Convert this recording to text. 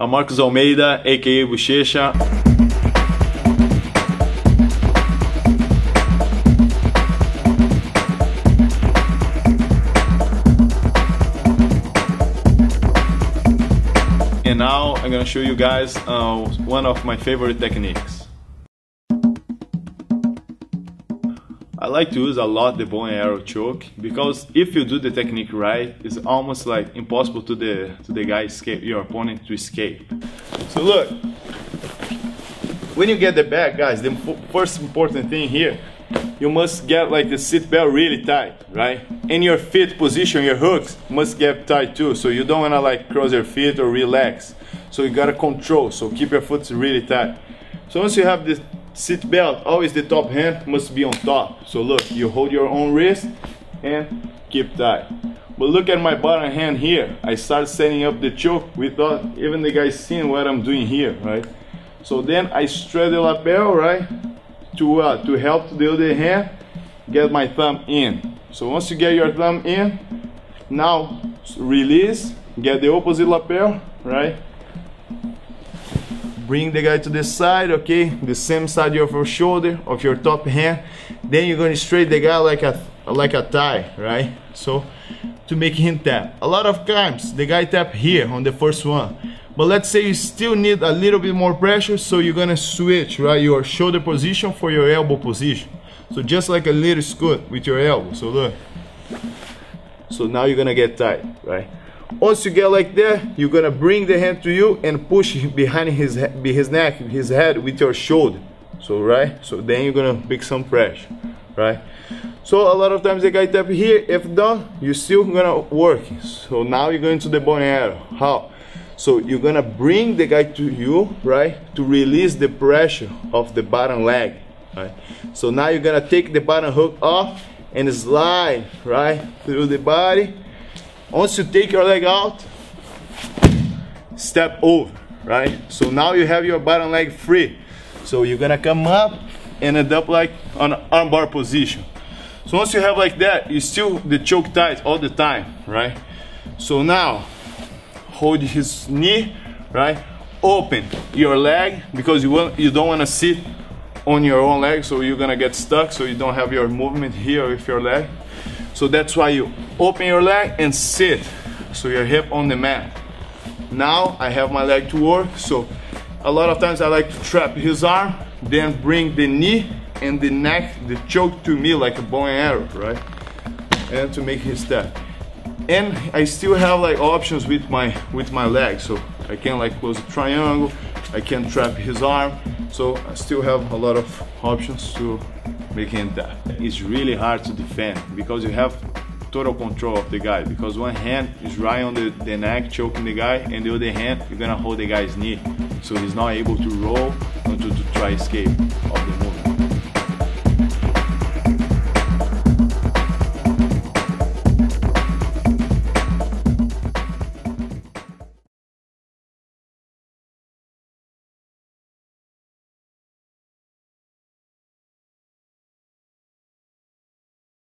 I'm Marcus Almeida, aka Buchecha. And now I'm gonna show you guys uh, one of my favorite techniques. I like to use a lot the bow and arrow choke because if you do the technique right, it's almost like impossible to the to the guy escape your opponent to escape. So look, when you get the back, guys, the first important thing here, you must get like the seat belt really tight, right? And your feet position, your hooks must get tight too. So you don't wanna like cross your feet or relax. So you gotta control. So keep your foot really tight. So once you have the seat belt, always the top hand must be on top. So look, you hold your own wrist and keep tight. But look at my bottom hand here. I start setting up the choke without even the guy seeing what I'm doing here, right? So then I straight the lapel, right? To uh, to help the other hand get my thumb in. So once you get your thumb in, now release, get the opposite lapel, right? Bring the guy to the side, okay? The same side of your shoulder, of your top hand. Then you're gonna straight the guy like a like a tie, right? So to make him tap. A lot of times the guy tap here on the first one. But let's say you still need a little bit more pressure, so you're gonna switch, right? Your shoulder position for your elbow position. So just like a little scoot with your elbow. So look. So now you're gonna get tight, right? Once you get like that, you're gonna bring the hand to you and push behind his his neck, his head with your shoulder. So right, so then you're gonna pick some pressure, right? So a lot of times the guy tap here, if done, you're still gonna work. So now you're going to the bow and arrow. How? So you're gonna bring the guy to you, right, to release the pressure of the bottom leg, right? So now you're gonna take the bottom hook off and slide, right, through the body. Once you take your leg out, step over, right? So now you have your bottom leg free. So you're gonna come up and end up like on armbar position. So once you have like that, you still the choke tight all the time, right? So now hold his knee, right? Open your leg because you want you don't want to sit on your own leg, so you're gonna get stuck. So you don't have your movement here with your leg. So that's why you open your leg and sit. So your hip on the mat. Now I have my leg to work. So a lot of times I like to trap his arm, then bring the knee and the neck, the choke to me like a bow and arrow, right? And to make his step and I still have like options with my with my leg so I can like close a triangle I can trap his arm so I still have a lot of options to him tap it's really hard to defend because you have total control of the guy. Because one hand is right on the, the neck choking the guy and the other hand you're gonna hold the guy's knee. So he's not able to roll or to, to try escape of the movement